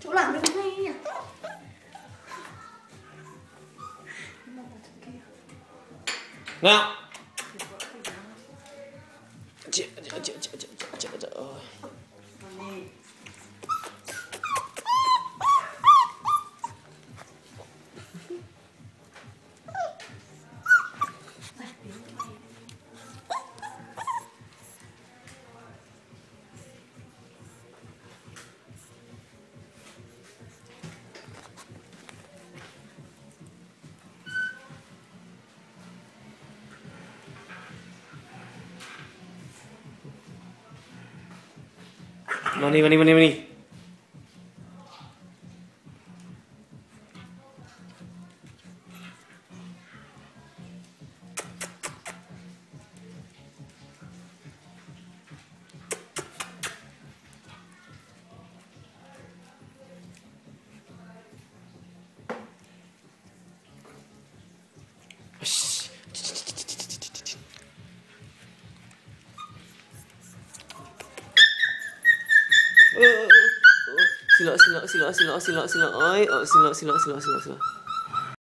chỗ làm nó hay nhỉ? Nào 姐姐姐姐姐姐姐姐無理無理無理無理。よし。白白白白白白い白白白白白